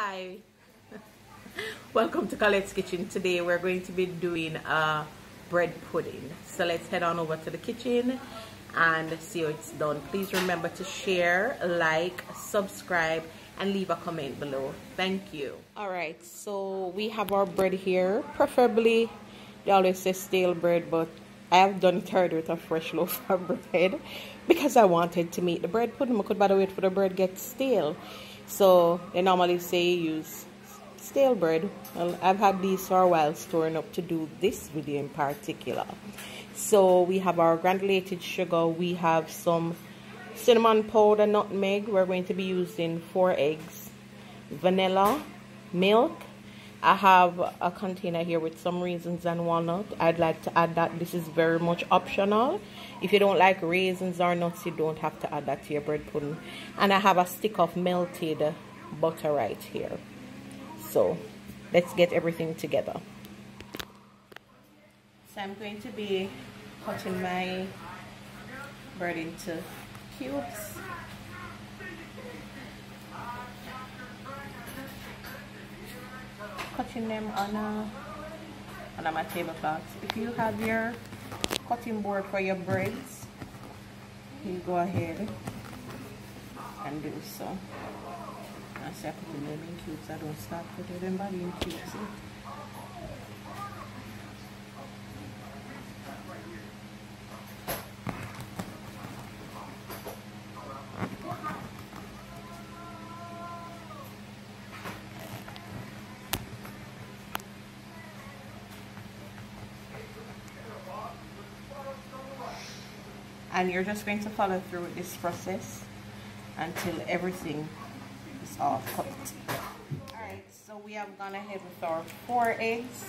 Hi. Welcome to Collet's Kitchen. Today we're going to be doing a bread pudding. So let's head on over to the kitchen and see how it's done. Please remember to share, like, subscribe, and leave a comment below. Thank you. Alright, so we have our bread here. Preferably, they always say stale bread, but I have done already with a fresh loaf of bread because I wanted to make the bread pudding. I could better wait for the bread get stale. So they normally say use stale bread. Well, I've had these for a while storing up to do this video in particular. So we have our granulated sugar. We have some cinnamon powder, nutmeg. We're going to be using four eggs, vanilla, milk. I have a container here with some raisins and walnut. I'd like to add that. This is very much optional. If you don't like raisins or nuts, you don't have to add that to your bread pudding. And I have a stick of melted butter right here. So let's get everything together. So I'm going to be cutting my bread into cubes. Cutting them on a on a my tablecloth. If you have your cutting board for your braids. You go ahead and do so. I say I put them in cubes. I don't start putting them body in cubes and you're just going to follow through with this process until everything is all cooked. All right so we have gone ahead with our four eggs.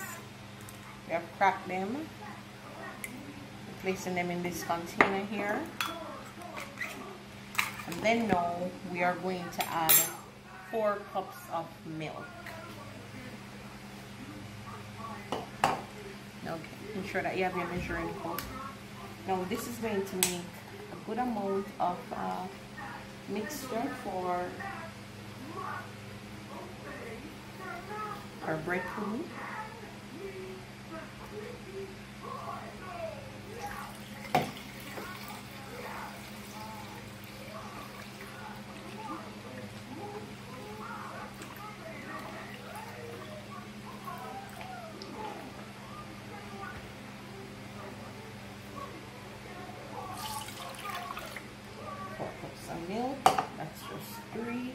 We have cracked them. We're placing them in this container here. And then now we are going to add four cups of milk. Okay ensure that you have your measuring cup now this is going to make a good amount of uh, mixture for our bread pudding milk. That's just three.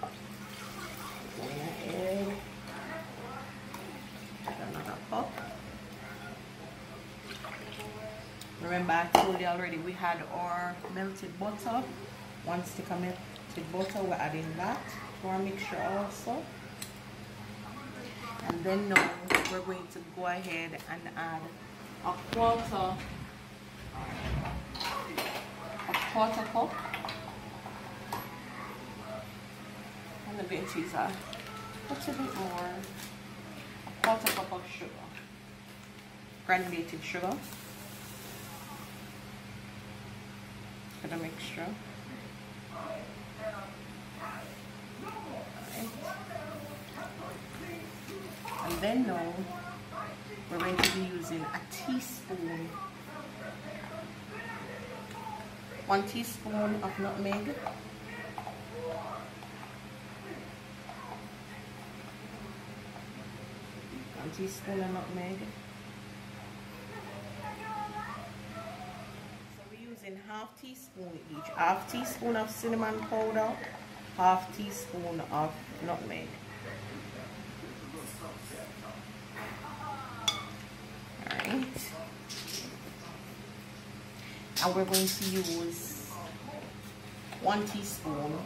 Go ahead. Add another cup. Remember I told you already we had our melted butter. One stick of melted butter, we're adding that to our mixture also. And then now we're going to go ahead and add a quarter a quarter cup the bean cheese uh, off. What's a bit more? A quarter cup of sugar. Granulated sugar. For the mixture. And then now we're going to be using a teaspoon one teaspoon of nutmeg one teaspoon of nutmeg. So we're using half teaspoon each. Half teaspoon of cinnamon powder, half teaspoon of nutmeg. Alright. And we're going to use one teaspoon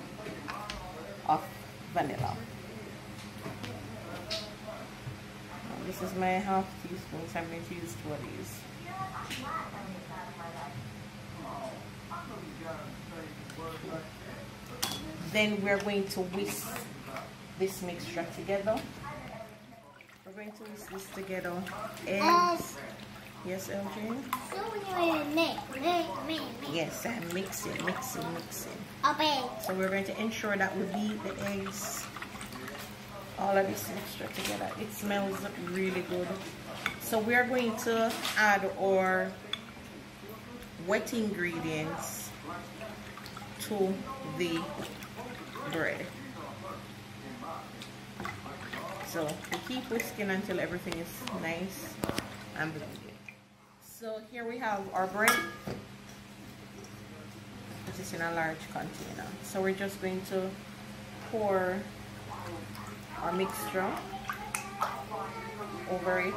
of vanilla. This is my half teaspoon, so I'm going to use two of these. Then we're going to whisk this mixture together. We're going to whisk this together. Eggs. Yes, LJ? Yes, I'm mixing, mixing, mixing. Okay. So we're going to ensure that we beat the eggs all of this mixture together it smells really good so we are going to add our wet ingredients to the bread. So we keep whisking until everything is nice and blended so here we have our bread this is in a large container. So we're just going to pour our mixture over it.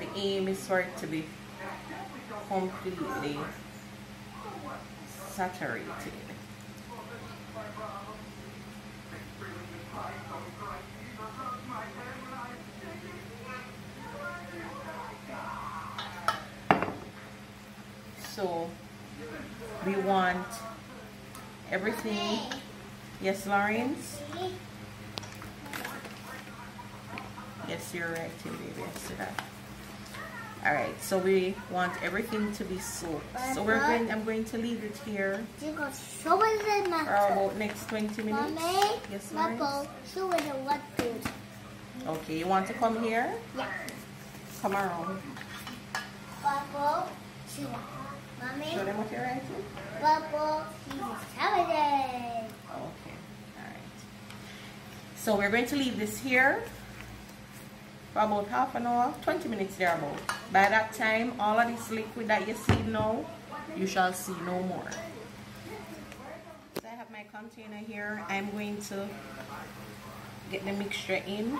The aim is for it to be completely saturated. So we want everything. Yes, Lawrence? Yes, you're right too, baby. I see that. Alright, so we want everything to be soaked. So we're going I'm going to leave it here for about next 20 minutes. Mommy, yes, food? Okay, you want to come here? Yeah. Come around. Bubble, sugar. Mommy, Show them what you're writing. bubble, salad. Okay, alright. So we're going to leave this here for about half an hour, 20 minutes there about. By that time, all of this liquid that you see now, you shall see no more. So I have my container here. I'm going to get the mixture in.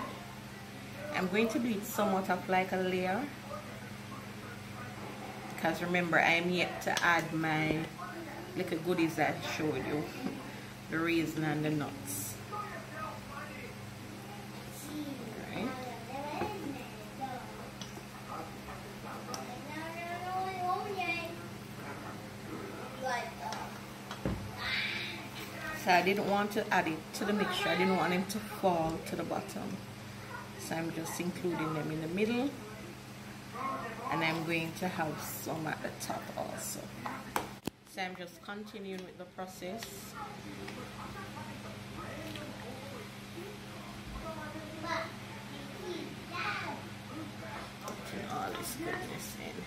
I'm going to do it somewhat of like a layer. Because remember, I'm yet to add my little goodies that I showed you. The raisin and the nuts. Alright. So I didn't want to add it to the mixture. I didn't want them to fall to the bottom. So I'm just including them in the middle. And I'm going to have some at the top also. So I'm just continuing with the process. Putting all this goodness in.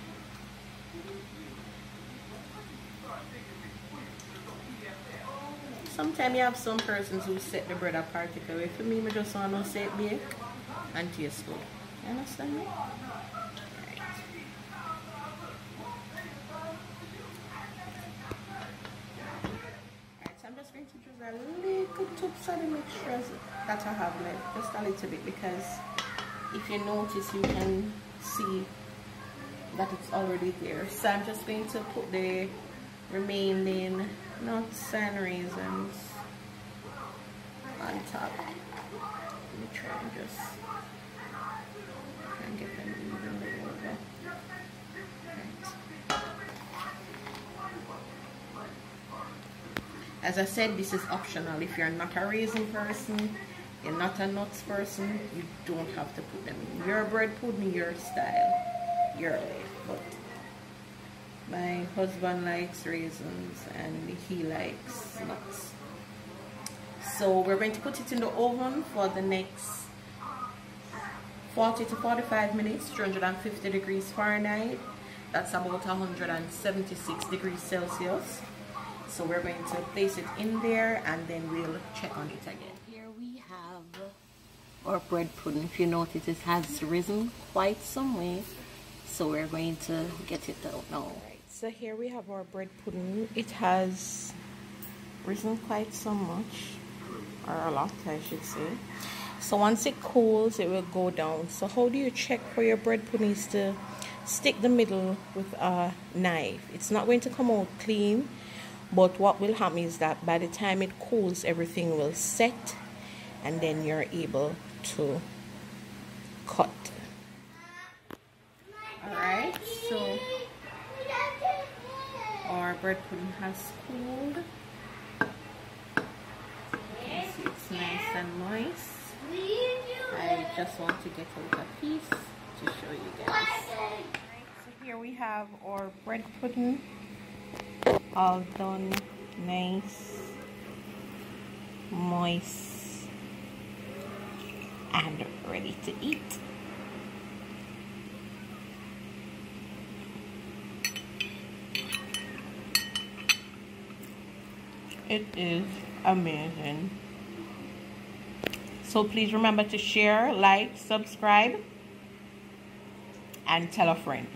Sometimes you have some persons who set the bread a particular way. For me, I just want to say it bake and taste good. You understand me? So I'm just going to use a little tips of the mixtures that I have left. Just a little bit because if you notice, you can see that it's already there. So I'm just going to put the remaining nuts and raisins on top. Let me try and just and get them evenly over. Right. As I said, this is optional. If you're not a raisin person, you're not a nuts person, you don't have to put them in. Your bread pudding, your style, your way. But my husband likes raisins and he likes nuts. So we're going to put it in the oven for the next 40 to 45 minutes, 350 degrees Fahrenheit. That's about 176 degrees Celsius. So we're going to place it in there and then we'll check on it again. Here we have our bread pudding. If you notice, it has risen quite some way. So we're going to get it out now. Right, so here we have our bread pudding. It has risen quite so much, or a lot, I should say. So once it cools, it will go down. So how do you check for your bread pudding is to stick the middle with a knife. It's not going to come out clean, but what will happen is that by the time it cools, everything will set, and then you're able to cut. Alright, so our bread pudding has cooled. It's nice and moist. I just want to get a little piece to show you guys. So here we have our bread pudding all done nice moist and ready to eat. It is amazing. So please remember to share, like, subscribe, and tell a friend.